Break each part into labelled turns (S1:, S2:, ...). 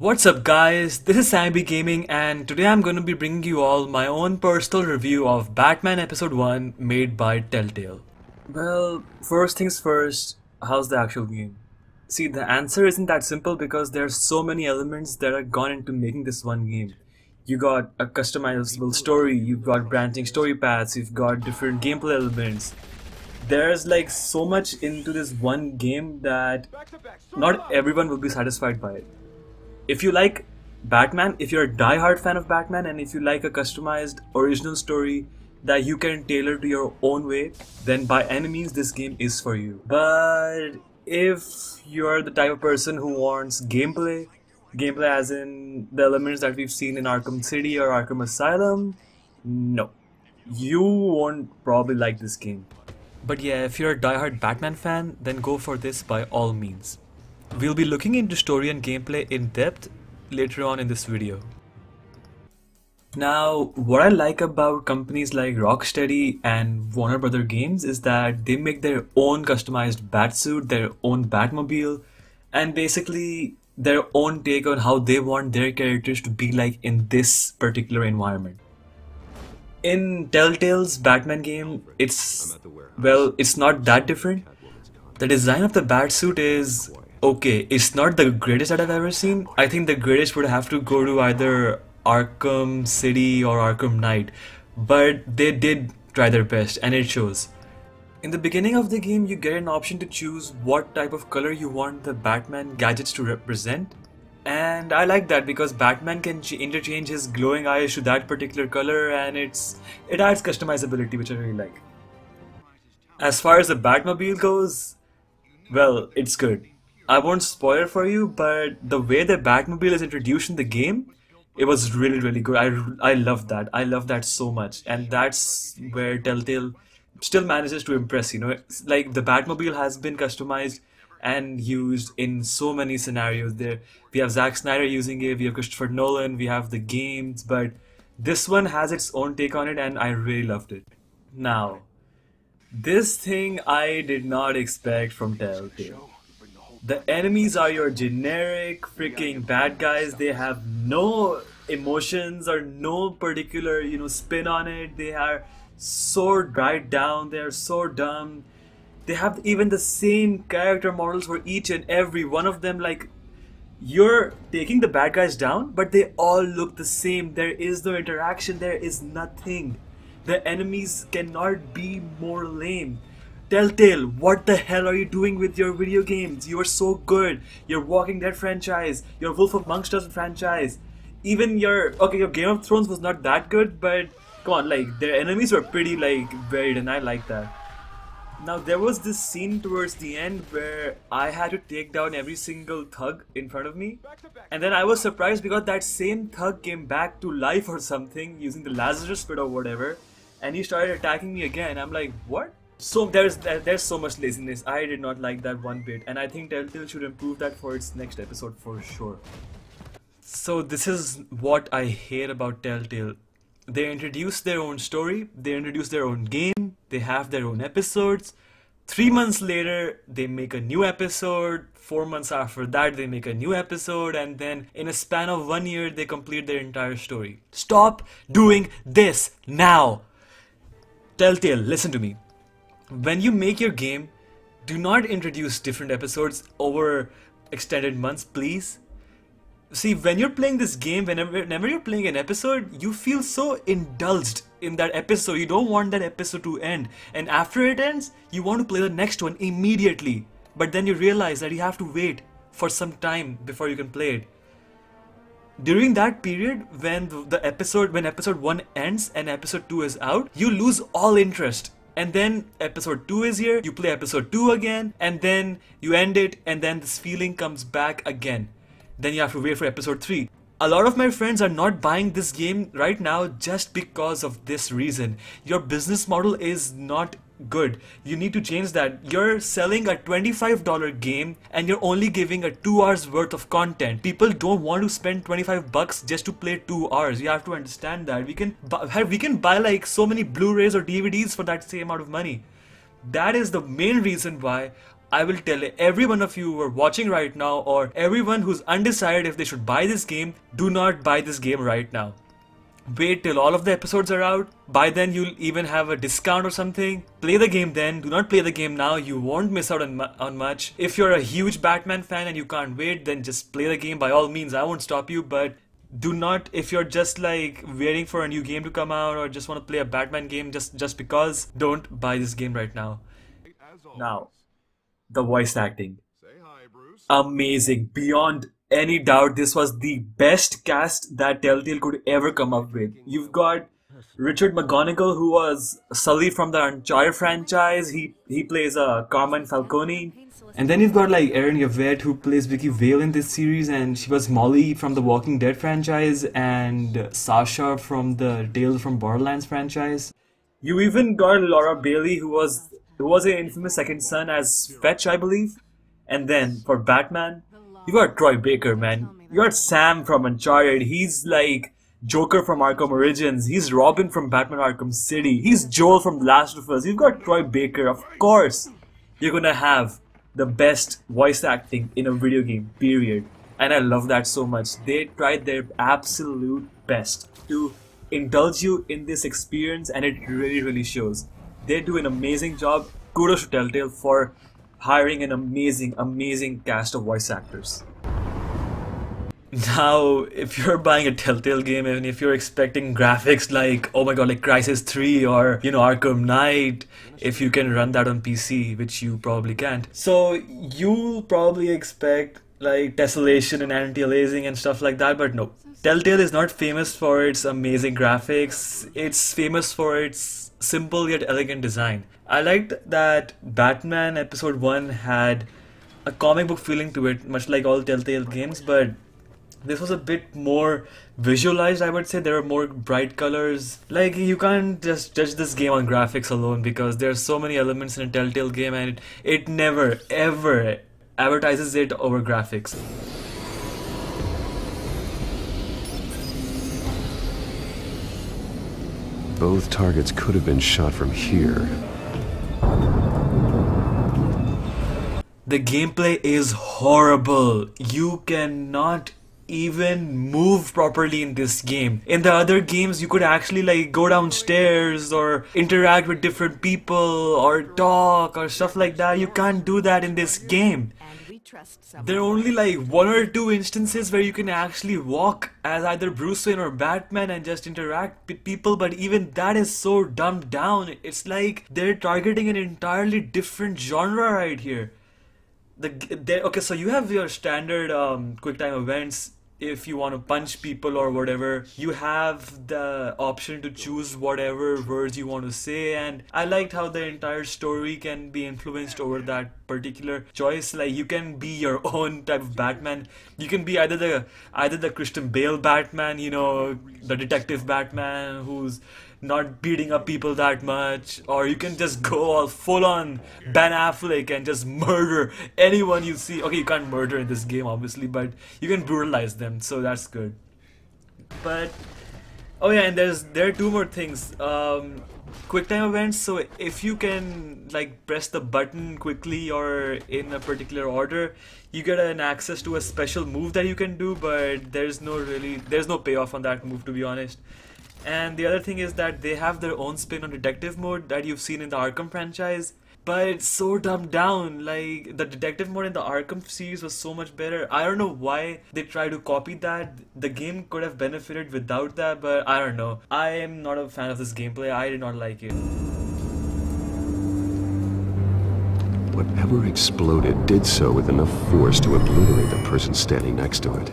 S1: What's up guys, this is Sammy Gaming and today I'm going to be bringing you all my own personal review of Batman Episode 1 made by Telltale. Well, first things first, how's the actual game? See, the answer isn't that simple because there's so many elements that are gone into making this one game. You got a customizable story, you've got branching story paths, you've got different gameplay elements. There's like so much into this one game that not everyone will be satisfied by it if you like Batman, if you're a die-hard fan of Batman, and if you like a customized original story that you can tailor to your own way, then by any means this game is for you. But if you're the type of person who wants gameplay, gameplay as in the elements that we've seen in Arkham City or Arkham Asylum, no. You won't probably like this game. But yeah, if you're a die-hard Batman fan, then go for this by all means. We'll be looking into story and gameplay in depth later on in this video. Now, what I like about companies like Rocksteady and Warner Brother Games is that they make their own customized Batsuit, their own Batmobile, and basically their own take on how they want their characters to be like in this particular environment. In Telltale's Batman game, it's well, it's not that different. The design of the Batsuit is okay, it's not the greatest that I've ever seen. I think the greatest would have to go to either Arkham City or Arkham Knight, but they did try their best and it shows. In the beginning of the game, you get an option to choose what type of color you want the Batman gadgets to represent. And I like that because Batman can interchange his glowing eyes to that particular color and it's it adds customizability which I really like. As far as the Batmobile goes, well, it's good. I won't spoil for you, but the way the Batmobile is introduced in the game, it was really really good. I I love that. I love that so much, and that's where Telltale still manages to impress. You know, it's like the Batmobile has been customized and used in so many scenarios. There, we have Zack Snyder using it. We have Christopher Nolan. We have the games, but this one has its own take on it, and I really loved it. Now, this thing I did not expect from Telltale the enemies are your generic freaking bad guys. They have no emotions or no particular, you know, spin on it. They are so right down. They are so dumb. They have even the same character models for each and every one of them. Like, you're taking the bad guys down, but they all look the same. There is no interaction. There is nothing. The enemies cannot be more lame Telltale, what the hell are you doing with your video games? You are so good. Your Walking Dead franchise, your Wolf Amongst Us franchise, even your okay, your Game of Thrones was not that good, but come on, like their enemies were pretty like varied, and I like that. Now there was this scene towards the end where I had to take down every single thug in front of me, and then I was surprised because that same thug came back to life or something using the Lazarus pit or whatever, and he started attacking me again. I'm like, what? So there's there's so much laziness. I did not like that one bit and i think telltale should improve that for its next episode for sure. So this is what i hate about telltale. They introduce their own story they introduce their own game they have their own episodes. Three months later they make a new episode. Four months after that they make a new episode and then in a span of one year they complete their entire story. Stop doing this now! Telltale listen to me when you make your game, do not introduce different episodes over extended months, please. See, when you're playing this game, whenever, whenever you're playing an episode, you feel so indulged in that episode. You don't want that episode to end. And after it ends, you want to play the next one immediately. But then you realize that you have to wait for some time before you can play it. During that period, when the episode, when episode 1 ends and episode 2 is out, you lose all interest and then episode 2 is here, you play episode 2 again, and then you end it, and then this feeling comes back again. Then you have to wait for episode 3. A lot of my friends are not buying this game right now just because of this reason. Your business model is not good. You need to change that. You're selling a $25 game and you're only giving a 2 hours worth of content. People don't want to spend 25 bucks just to play 2 hours. You have to understand that. We can buy, we can buy like so many Blu-rays or DVDs for that same amount of money. That is the main reason why I will tell every one of you who are watching right now or everyone who's undecided if they should buy this game, do not buy this game right now. Wait till all of the episodes are out. By then you'll even have a discount or something. Play the game then. Do not play the game now. You won't miss out on, mu on much. If you're a huge Batman fan and you can't wait, then just play the game by all means. I won't stop you, but do not if you're just like waiting for a new game to come out or just want to play a Batman game just just because don't buy this game right now. Now, the voice acting. Amazing. Beyond any doubt, this was the best cast that Telltale could ever come up with. You've got Richard McGonagle, who was Sully from the Uncharted franchise. He he plays uh, Carmine Falcone. And then you've got like Erin Yvette who plays Vicky Vale in this series, and she was Molly from the Walking Dead franchise, and Sasha from the Tales from Borderlands franchise. You even got Laura Bailey who was who was an infamous second son as Fetch, I believe. And then for Batman, you got Troy Baker, man. You got Sam from Uncharted. He's like Joker from Arkham Origins. He's Robin from Batman Arkham City. He's Joel from The Last of Us. You've got Troy Baker. Of course, you're gonna have the best voice acting in a video game, period. And I love that so much. They tried their absolute best to indulge you in this experience, and it really, really shows. They do an amazing job. Kudos to Telltale for hiring an amazing, amazing cast of voice actors. Now, if you're buying a Telltale game and if you're expecting graphics like, oh my god, like Crysis 3 or, you know, Arkham Knight, if you can run that on PC, which you probably can't. So, you'll probably expect like tessellation and anti-aliasing and stuff like that, but no. Telltale is not famous for its amazing graphics, it's famous for its simple yet elegant design. I liked that Batman Episode 1 had a comic book feeling to it, much like all Telltale games, but this was a bit more visualized i would say there were more bright colors like you can't just judge this game on graphics alone because there are so many elements in a telltale game and it, it never ever advertises it over graphics
S2: both targets could have been shot from here
S1: the gameplay is horrible you cannot even move properly in this game. In the other games, you could actually like go downstairs or interact with different people or talk or stuff like that. You can't do that in this game. There are only like one or two instances where you can actually walk as either Bruce Wayne or Batman and just interact with people, but even that is so dumbed down. It's like they're targeting an entirely different genre right here. The okay, so you have your standard um, quick time events if you want to punch people or whatever you have the option to choose whatever words you want to say. And i liked how the entire story can be influenced over that particular choice. Like you can be your own type of batman. You can be either the either the christian bale batman you know the detective batman who's not beating up people that much, or you can just go all full on Ben Affleck and just murder anyone you see. Okay, you can't murder in this game, obviously, but you can brutalize them, so that's good. But oh yeah, and there's there are two more things. Um, quick time events so if you can like press the button quickly or in a particular order you get an access to a special move that you can do but there's no really there's no payoff on that move to be honest and the other thing is that they have their own spin on detective mode that you've seen in the Arkham franchise. But it's so dumbed down. Like the detective mode in the Arkham series was so much better. I don't know why they try to copy that. The game could have benefited without that, but I don't know. I am not a fan of this gameplay. I did not like it.
S2: Whatever exploded did so with enough force to obliterate the person standing next to it.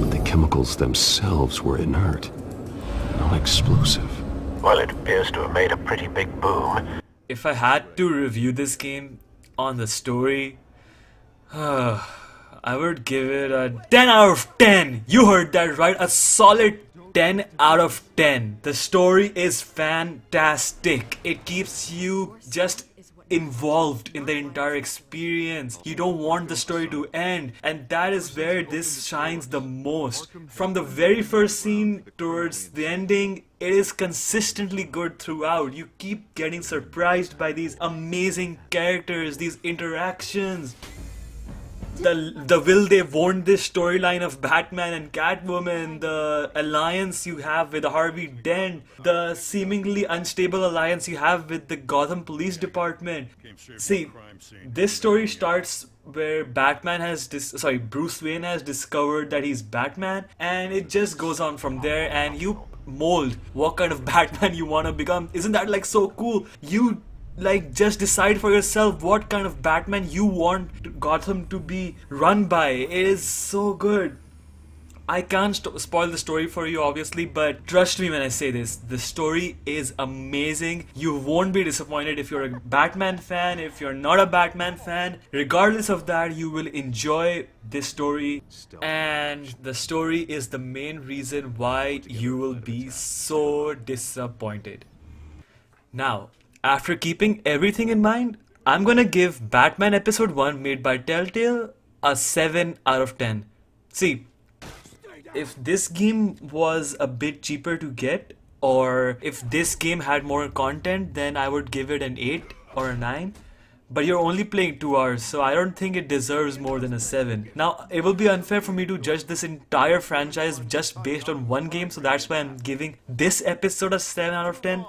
S2: But the chemicals themselves were inert explosive
S3: Well, it appears to have made a pretty big boom.
S1: If I had to review this game on the story, uh, I would give it a 10 out of 10. You heard that right, a solid 10 out of 10. The story is fantastic. It keeps you just involved in the entire experience. You don't want the story to end, and that is where this shines the most. From the very first scene towards the ending, it is consistently good throughout. You keep getting surprised by these amazing characters, these interactions the the will they want this storyline of Batman and Catwoman, the alliance you have with Harvey Dent, the seemingly unstable alliance you have with the Gotham Police Department. See, this story starts where Batman has dis- sorry Bruce Wayne has discovered that he's Batman, and it just goes on from there. And you mold what kind of Batman you want to become. Isn't that like so cool? You like just decide for yourself what kind of Batman you want Gotham to be run by. It is so good. I can't spoil the story for you, obviously, but trust me when I say this the story is amazing. You won't be disappointed if you're a Batman fan, if you're not a Batman fan. Regardless of that, you will enjoy this story, and the story is the main reason why you will be so disappointed. Now, after keeping everything in mind, I'm gonna give Batman Episode 1 made by Telltale a 7 out of 10. See, if this game was a bit cheaper to get, or if this game had more content, then I would give it an 8 or a 9. But you're only playing 2 hours, so I don't think it deserves more than a 7. Now, it will be unfair for me to judge this entire franchise just based on one game, so that's why I'm giving this episode a 7 out of 10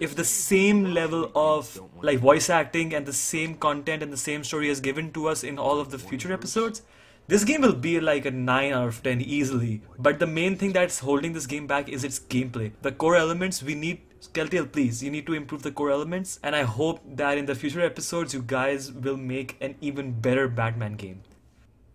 S1: if the same level of like voice acting and the same content and the same story is given to us in all of the future episodes this game will be like a 9 out of 10 easily. But the main thing that's holding this game back is its gameplay. The core elements we need Telltale, please, you need to improve the core elements, and I hope that in the future episodes, you guys will make an even better Batman game.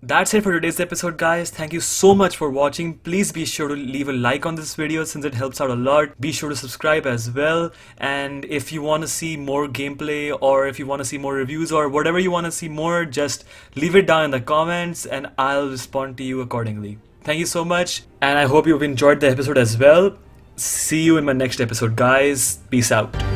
S1: That's it for today's episode guys. Thank you so much for watching. Please be sure to leave a like on this video since it helps out a lot. Be sure to subscribe as well. And if you want to see more gameplay or if you want to see more reviews or whatever you want to see more, just leave it down in the comments and I'll respond to you accordingly. Thank you so much and I hope you've enjoyed the episode as well. See you in my next episode guys. Peace out.